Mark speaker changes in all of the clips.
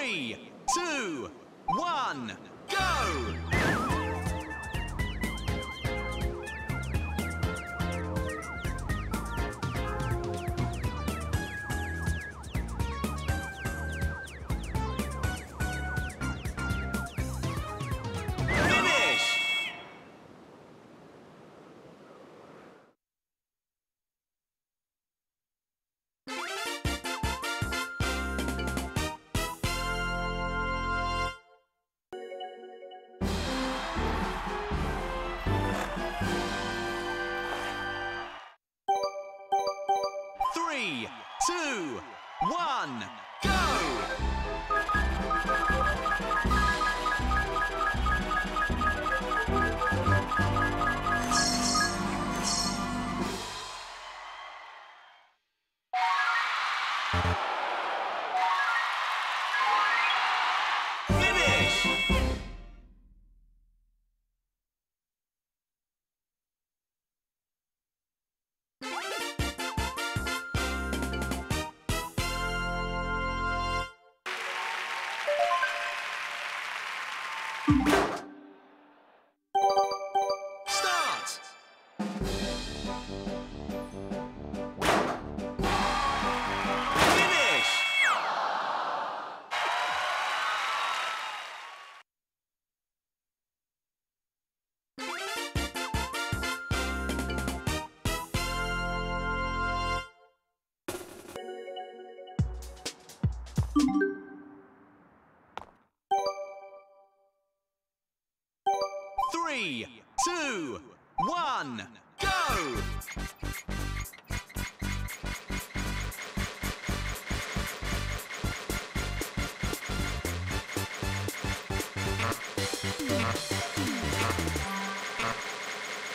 Speaker 1: Three, two, one, two, one, go! Finish!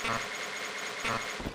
Speaker 1: Thank you.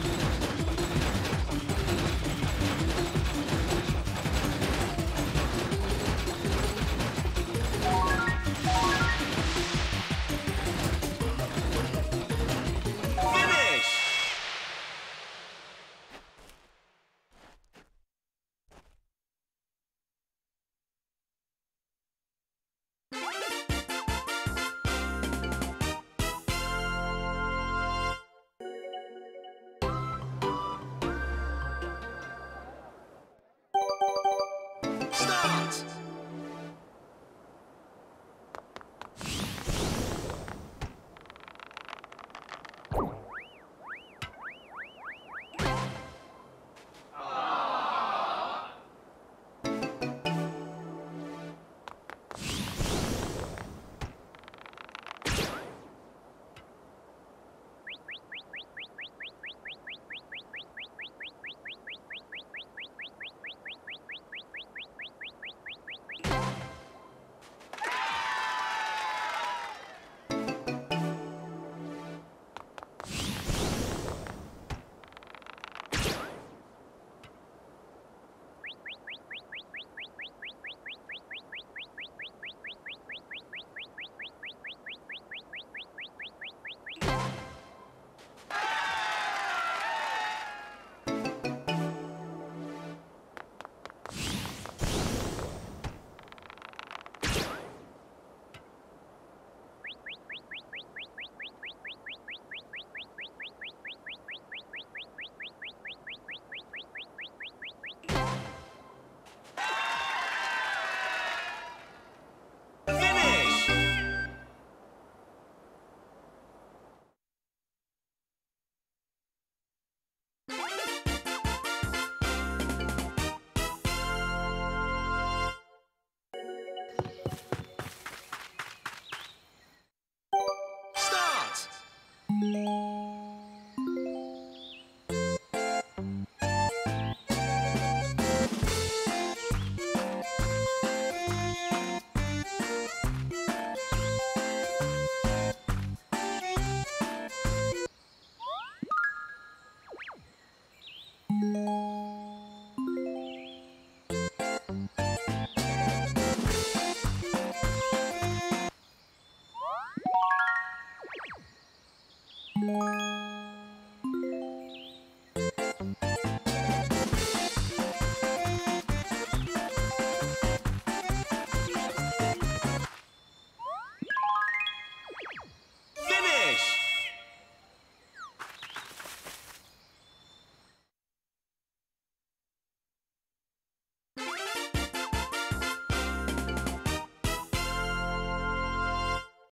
Speaker 1: Thank.